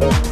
Bye.